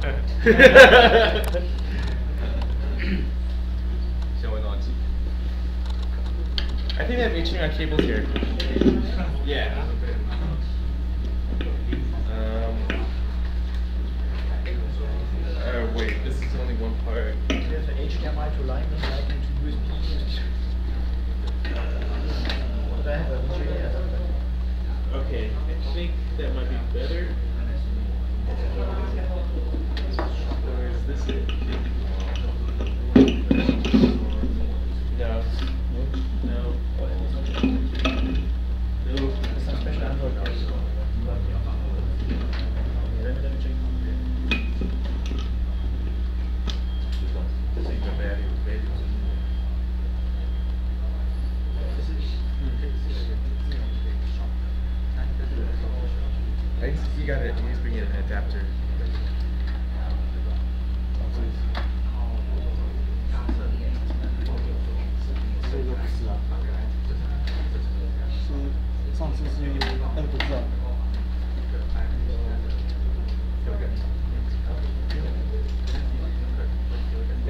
I think they have HDMI cables here. Yeah. Um, uh, wait, this is only one part. There's an HDMI to Lightning, Lightning to USB. But I have a VGA adapter. Okay, I think that might be better. Or is this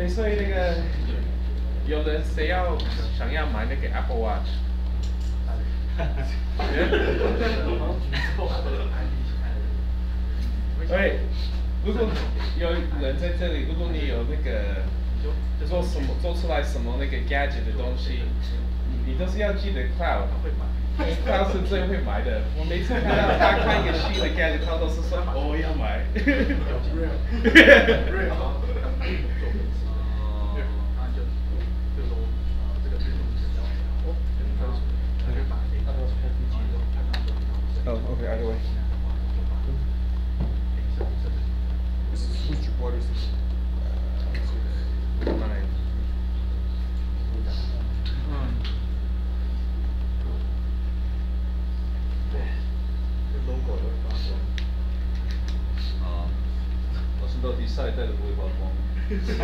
对，所以那个有人谁要想要买那个 Apple Watch？喂，如果有人在这里，如果你有那个做什么做出来什么那个 gadget 的东西，你都是要记得 Cloud。Cloud 是最会买的，我每次看到他看一个新的 gadget，他都是说哦我要买。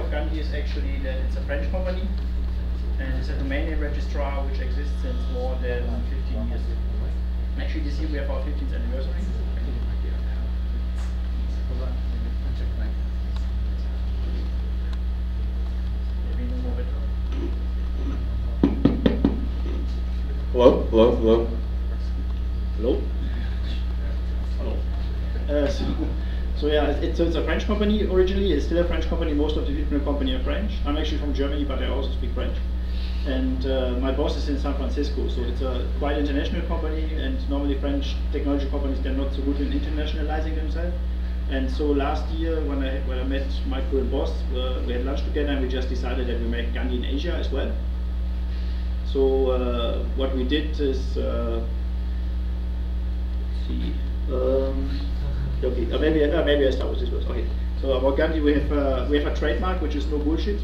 of Gandi is actually that it's a French company, and it's a domain name registrar which exists since more than 15 years. Actually, this year we have our 15th anniversary. Hold on, let me check my- Maybe no more better. Hello, hello, hello. Hello? Hello. Uh, so, so yeah, it's, it's a French company originally. It's still a French company. Most of the people in the company are French. I'm actually from Germany, but I also speak French. And uh, my boss is in San Francisco, so it's a quite international company. And normally French technology companies they're not so good in internationalizing themselves. And so last year, when I when I met my current boss, uh, we had lunch together, and we just decided that we make Gandi in Asia as well. So uh, what we did is. Uh, see. Um, okay, uh, maybe uh, maybe I start with this first. Okay. So about Gandi, we have uh, we have a trademark which is no bullshit.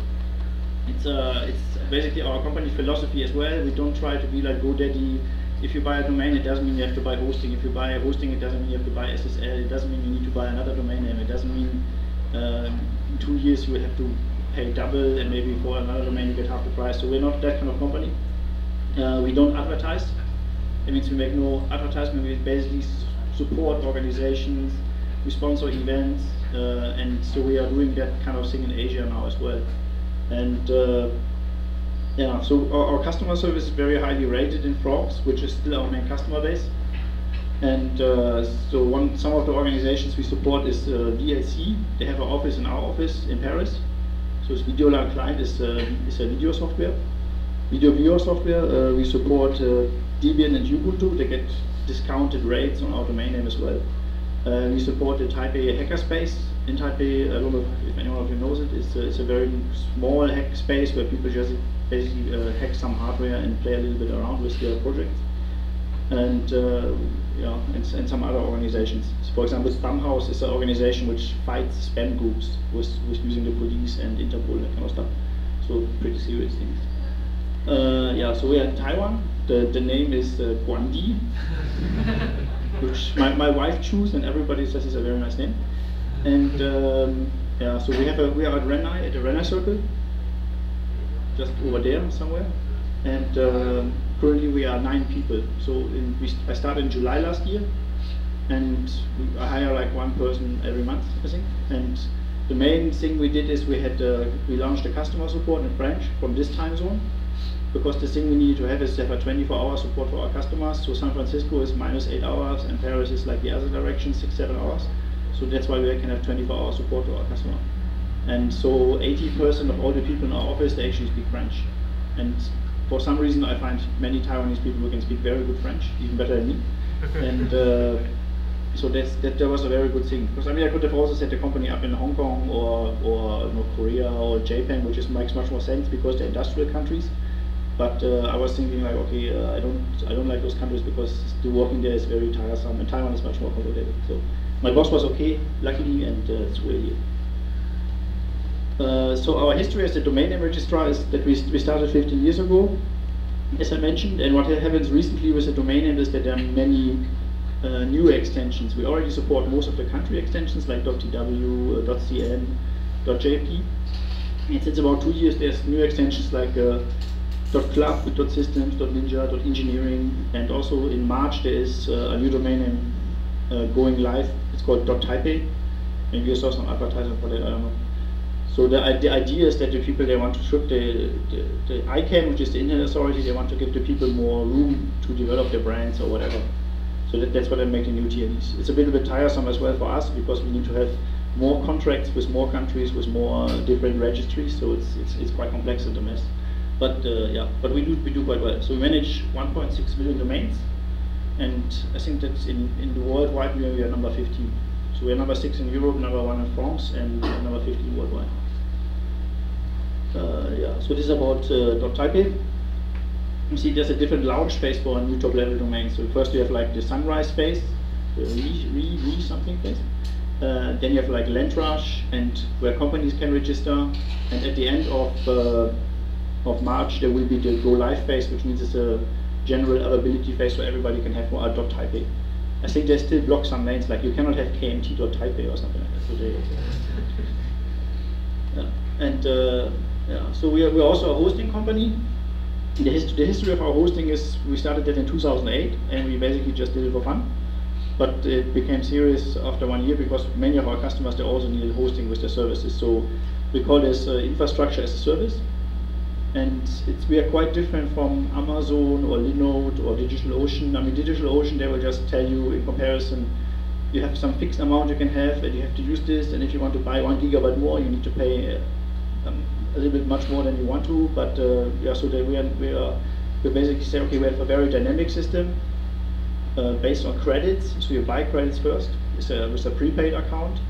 It's uh, it's basically our company philosophy as well. We don't try to be like GoDaddy. If you buy a domain, it doesn't mean you have to buy hosting. If you buy hosting, it doesn't mean you have to buy SSL. It doesn't mean you need to buy another domain name. It doesn't mean um, in two years you will have to pay double and maybe for another domain you get half the price. So we're not that kind of company. Uh, we don't advertise. It means we make no advertisement. We basically support organizations. We sponsor events, uh, and so we are doing that kind of thing in Asia now as well. And uh, yeah, so our, our customer service is very highly rated in Frogs, which is still our main customer base. And uh, so one, some of the organizations we support is uh, VLC. They have an office in our office in Paris. So it's Videolan Client is, uh, is a video software. Video viewer software. Uh, we support uh, Debian and Ubuntu. They get discounted rates on our domain name as well. Uh, we support the Taipei hackerspace in Taipei. I don't know if anyone of you knows it. It's a, it's a very small hack space where people just basically uh, hack some hardware and play a little bit around with their projects. And uh, yeah, and, and, some other organizations. So for example, Spamhaus is an organization which fights spam groups with, with using the police and Interpol that kind of stuff. So pretty serious things. Uh, yeah, so we are in Taiwan. The, the name is uh, Guandi, which my, my wife chose and everybody says it's a very nice name. And um, yeah, so we have a we are at Renai at the Renai Circle, just over there somewhere. And uh, currently we are nine people. So in, we, I started in July last year, and I hire like one person every month, I think. And the main thing we did is we had uh, we launched a customer support in French from this time zone because the thing we need to have is to have a 24-hour support for our customers. So San Francisco is minus eight hours, and Paris is like the other direction, six, seven hours. So that's why we can have 24-hour support to our customer. And so 80% of all the people in our office, they actually speak French. And for some reason, I find many Taiwanese people who can speak very good French, even better than me. and uh, so that's, that, that was a very good thing. Because I mean, I could have also set the company up in Hong Kong or, or North Korea or Japan, which is, makes much more sense because they're industrial countries. But uh, I was thinking like, okay, uh, I don't, I don't like those countries because the working there is very tiresome, and Taiwan is much more complicated. So my boss was okay, luckily, and uh, it's really. Uh, so our history as a domain name registrar is that we, we started 15 years ago, as I mentioned, and what happens recently with the domain name is that there are many uh, new extensions. We already support most of the country extensions like .tw, uh, .cn, .jp. And since about two years, there's new extensions like uh, .club, .systems, .ninja, .engineering, and also in March there is uh, a new domain name uh, going live. It's called .taipei. Maybe you saw some advertisement for that, I don't know. So the, the idea is that the people, they want to shoot the, the, the ICANN, which is the Internet Authority, they want to give the people more room to develop their brands or whatever. So that, that's what I'm making new TLDs. It's a little bit tiresome as well for us because we need to have more contracts with more countries, with more different registries, so it's, it's, it's quite complex and a mess. But uh, yeah, but we do we do quite well. So we manage 1.6 million domains, and I think that's in in the worldwide we are number 15. So we are number six in Europe, number one in France, and number 15 worldwide. Uh, yeah. So this is about uh, .taipei. You see, there's a different launch phase for a new top level domain. So first you have like the sunrise phase, re, re, re something phase. Uh, then you have like Landrush and where companies can register. And at the end of uh, of March, there will be the go live phase, which means it's a general availability phase so everybody can have more .taipei. I think they still block some names, like you cannot have kmt.taipei or something like that. So they, yeah. And uh, yeah, so we are, we're also a hosting company. The, hist the history of our hosting is we started that in 2008 and we basically just did it for fun. But it became serious after one year because many of our customers they also needed hosting with their services. So we call this uh, infrastructure as a service and we are quite different from Amazon or Linode or DigitalOcean. I mean, DigitalOcean, they will just tell you in comparison, you have some fixed amount you can have, and you have to use this, and if you want to buy one gigabyte more, you need to pay um, a little bit much more than you want to. But uh, yeah, so we are, we are we basically say, okay, we have a very dynamic system uh, based on credits. So you buy credits first with a, with a prepaid account,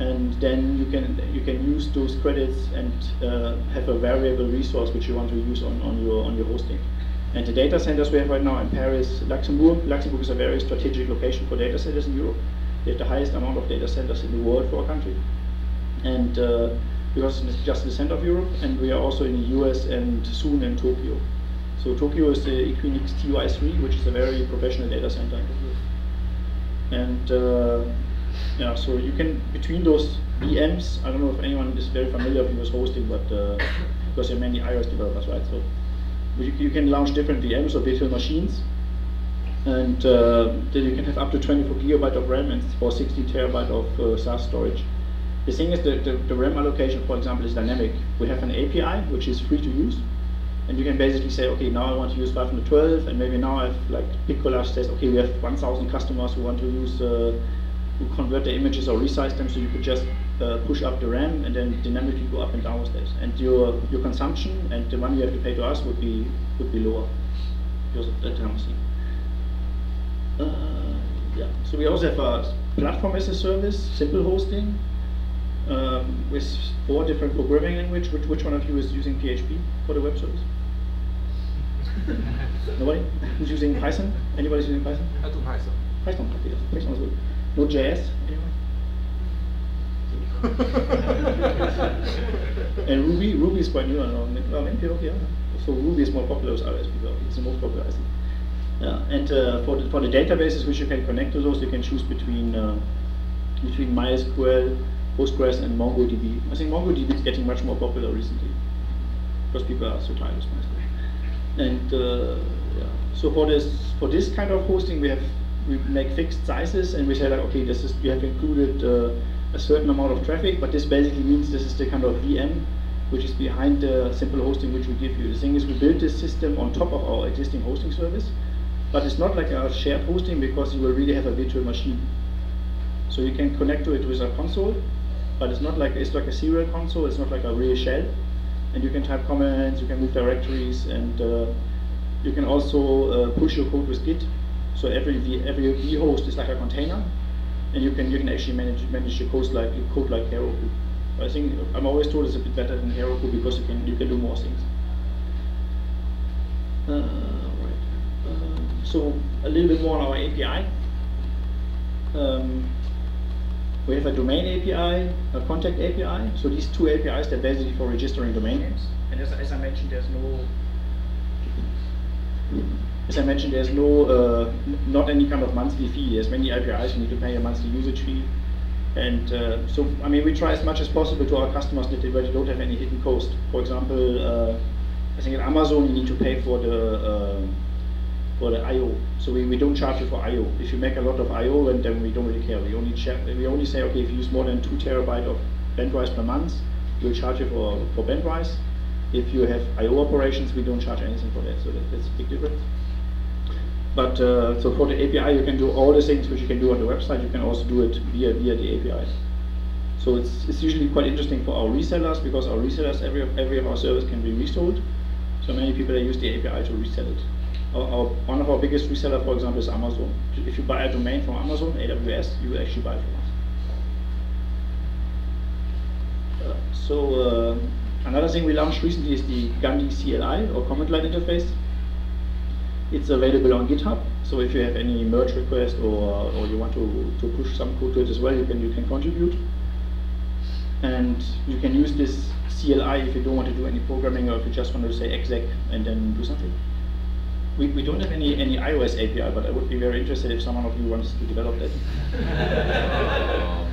and then you can you can use those credits and uh, have a variable resource which you want to use on, on your on your hosting. And the data centers we have right now in Paris, Luxembourg. Luxembourg is a very strategic location for data centers in Europe. They have the highest amount of data centers in the world for a country. And uh, because it's just the center of Europe, and we are also in the US and soon in Tokyo. So Tokyo is the Equinix TY3, which is a very professional data center. And uh, yeah, so you can, between those VMs, I don't know if anyone is very familiar with hosting, but uh, because there are many iOS developers, right? So you, you can launch different VMs or virtual machines, and uh, then you can have up to 24 gigabyte of RAM and for 60 terabyte of uh, SAS storage. The thing is that the, the RAM allocation, for example, is dynamic. We have an API which is free to use, and you can basically say, okay, now I want to use 512, and maybe now I've like PicCollage says, okay, we have 1,000 customers who want to use uh, who convert the images or resize them so you could just uh, push up the RAM and then dynamically go up and down with this. And your your consumption and the money you have to pay to us would be would be lower because of that kind of thing. Uh, yeah. So we also have a platform as a service, simple hosting, um, with four different programming language. Which, which one of you is using PHP for the web service? Nobody? Who's using Python? Anybody's using Python? I do Python. Python, okay, Python is good. Node.js, and Ruby, Ruby is quite new, know, well, maybe okay, yeah. So Ruby is more popular with people, it's the most popular, I think. Yeah, and uh, for, the, for the databases which you can connect to those, you can choose between uh, between MySQL, Postgres, and MongoDB. I think MongoDB is getting much more popular recently because people are so tired of MySQL. And uh, yeah, so for this for this kind of hosting, we have we make fixed sizes, and we say like, okay, this is you have included uh, a certain amount of traffic, but this basically means this is the kind of VM which is behind the simple hosting which we give you. The thing is, we built this system on top of our existing hosting service, but it's not like a shared hosting because you will really have a virtual machine. So you can connect to it with a console, but it's not like it's like a serial console. It's not like a real shell, and you can type commands, you can move directories, and uh, you can also uh, push your code with Git. So every v, every vhost is like a container, and you can you can actually manage manage your code like code like Heroku. I think I'm always told it's a bit better than Heroku because you can you can do more things. Uh, right. Uh, so a little bit more on our API. Um, we have a domain API, a contact API. So these two APIs, they're basically for registering domain names. And as, as I mentioned, there's no as I mentioned, there's no, uh, not any kind of monthly fee. There's many APIs, you need to pay a monthly usage fee. And uh, so, I mean, we try as much as possible to our customers that they really don't have any hidden cost. For example, uh, I think at Amazon you need to pay for the uh, for the I/O. So we, we don't charge you for I/O. If you make a lot of I/O, and then we don't really care. We only we only say, okay, if you use more than two terabyte of bandwidth per month, we'll charge you for for bandwidth. If you have I/O operations, we don't charge anything for that. So that, that's a big difference. But uh, so for the API, you can do all the things which you can do on the website. You can also do it via via the APIs. So it's it's usually quite interesting for our resellers because our resellers every every of our service can be resold. So many people use the API to resell it. Our, our, one of our biggest reseller, for example, is Amazon. If you buy a domain from Amazon, AWS, you actually buy from us. Uh, so uh, another thing we launched recently is the Gandi CLI or command line interface. It's available on GitHub, so if you have any merge request or, or you want to, to push some code to it as well, you can you can contribute. And you can use this CLI if you don't want to do any programming or if you just want to say exec and then do something. We, we don't have any, any iOS API, but I would be very interested if someone of you wants to develop that.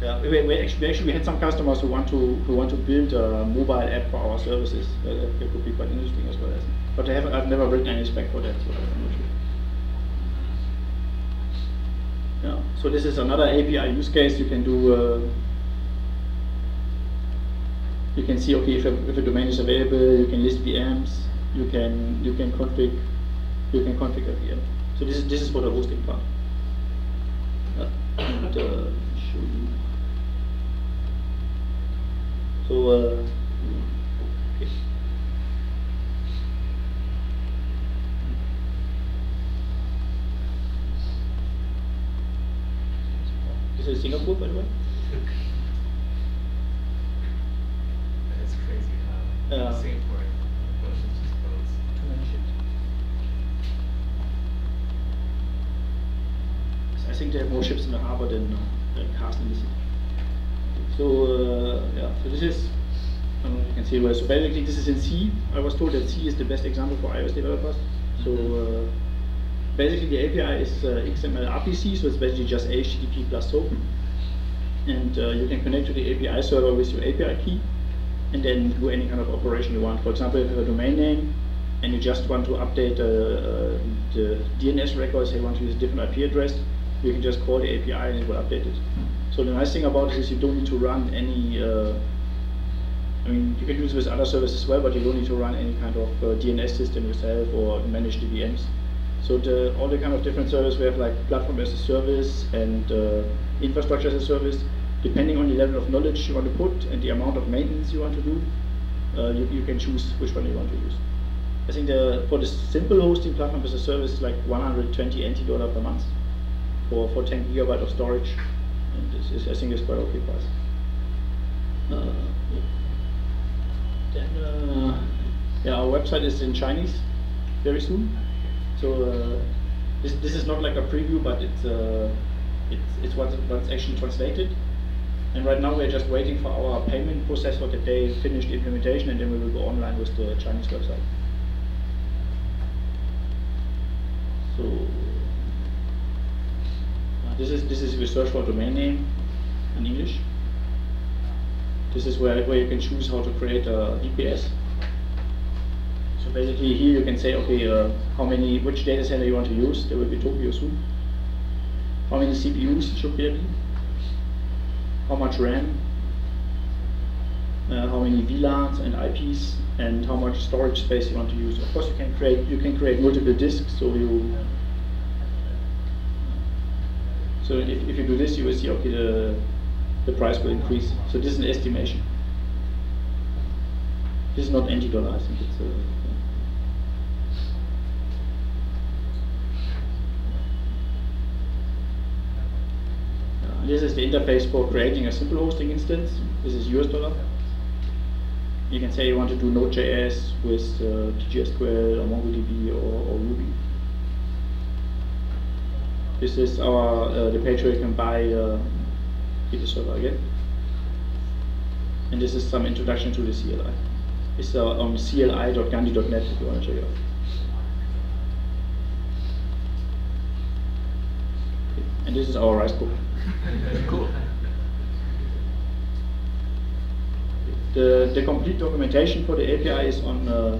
yeah, we, we, actually, we actually had some customers who want to who want to build a mobile app for our services. Uh, that could be quite interesting as well. As, but I have I've never written any spec for that, so I'm not sure. Yeah. So this is another API use case. You can do. Uh, you can see okay if a, if a domain is available. You can list VMs you can you can config you can configure VM. So this is this is for the hosting part. Uh, and uh, show you. So uh, okay. Is Singapore, by the way. So this is, I don't know if you can see well. So basically, this is in C. I was told that C is the best example for iOS developers. So uh, basically, the API is uh, XML RPC, so it's basically just HTTP plus SOAP. And uh, you can connect to the API server with your API key, and then do any kind of operation you want. For example, if you have a domain name, and you just want to update uh, uh, the DNS records, you want to use a different IP address, you can just call the API and it will update it. So the nice thing about it is you don't need to run any, uh, I mean, you can use it with other services as well, but you don't need to run any kind of uh, DNS system yourself or manage the VMs. So the, all the kind of different services we have like platform as a service and uh, infrastructure as a service, depending on the level of knowledge you want to put and the amount of maintenance you want to do, uh, you, you can choose which one you want to use. I think the, for the simple hosting platform as a service like 120 NT dollar per month. for, for 10 gigabyte of storage. And this is, I think it's quite okay price. Uh, yeah. Then, uh, yeah, our website is in Chinese very soon. So uh, this this is not like a preview, but it's uh, it's it's what's, what's actually translated. And right now we're just waiting for our payment processor that they finish the implementation, and then we will go online with the Chinese website. So uh, this is this is research for domain name in English. This is where, where you can choose how to create a VPS. So basically here you can say, okay, uh, how many, which data center you want to use. There will be Tokyo soon. How many CPUs should there be? How much RAM? Uh, how many VLANs and IPs, and how much storage space you want to use. Of course, you can create you can create multiple disks. So you so if, if you do this, you will see okay the the price will increase. So this is an estimation. This is not NT dollar, I think it's a, this is the interface for creating a simple hosting instance. This is US dollar. You can say you want to do Node.js with uh, PGSQL or MongoDB or, or Ruby. This is our uh, the page where you can buy uh, the server again. And this is some introduction to the CLI. It's uh, on cli.gandi.net if you want to check it out. And this is our rice book. Cool. The, the complete documentation for the API is on uh,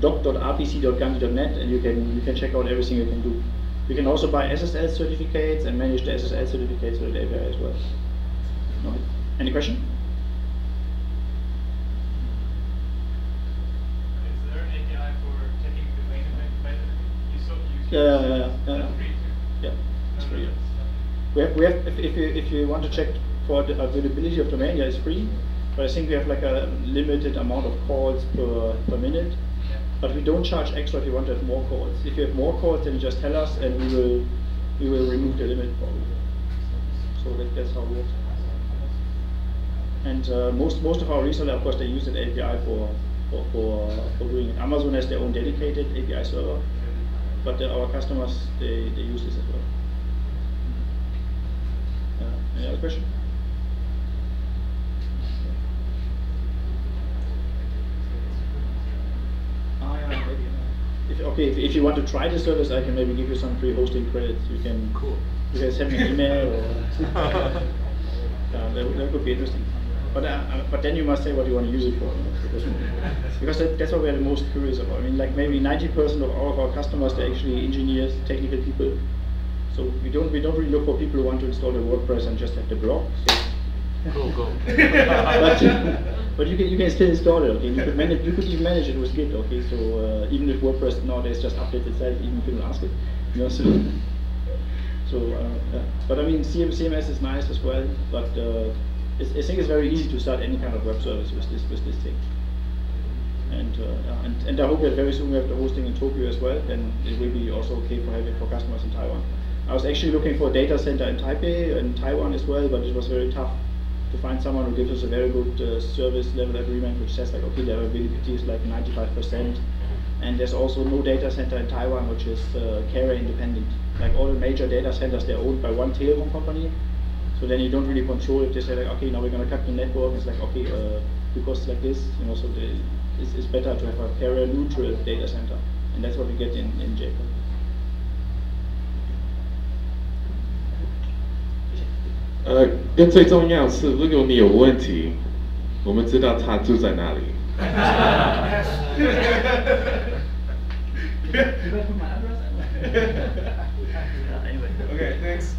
doc.rpc.gandi.net and you can you can check out everything you can do. You can also buy SSL certificates and manage the SSL certificates with the API as well. No. Any question? Is there an API for checking the domain availability? You saw you Yeah, yeah, yeah, yeah, yeah. Free. Yeah, it's free. We have, we have if, if, you, if you want to check for the availability of domain, yeah, it's free. But I think we have like a limited amount of calls per, per minute. But we don't charge extra if you want to have more calls. If you have more calls, then just tell us and we will we will remove the limit probably. So that, that's how it works. And uh, most most of our resellers, of course, they use an API for for for, for doing it. Amazon has their own dedicated API server, but the, our customers they, they use this as well. Uh, any other question? Ah, yeah, maybe. uh, If, if, you want to try the service, I can maybe give you some free hosting credits. You can Cool. you can send me an email or uh, that, that could be interesting. But uh, uh, but then you must say what you want to use it for, because, that, that's what we're the most curious about. I mean, like maybe 90% of all of our customers they're actually engineers, technical people. So we don't we don't really look for people who want to install the WordPress and just have the blog. So Cool, cool. but, but you can you can still install it. Okay, you could manage you could even manage it with Git. Okay, so uh, even if WordPress nowadays just updates itself, even if you don't ask it, you know. So, so uh, yeah. but I mean CM, CMS is nice as well. But uh, I think it's very easy to start any kind of web service with this with this thing. And, uh, yeah, and and I hope that very soon we have the hosting in Tokyo as well. Then it will be also okay for having for customers in Taiwan. I was actually looking for a data center in Taipei and Taiwan as well, but it was very tough to find someone who gives us a very good uh, service level agreement, which says like, okay, the availability is like 95%, and there's also no data center in Taiwan which is uh, carrier independent. Like all the major data centers, they're owned by one telecom company, so then you don't really control it. They say like, okay, now we're gonna cut the network. It's like, okay, uh, because like this, you know, so the, it's, it's better to have a carrier neutral data center, and that's what we get in in Japan. 呃，跟最重要是，如果你有问题，我们知道他住在哪里。ok thanks.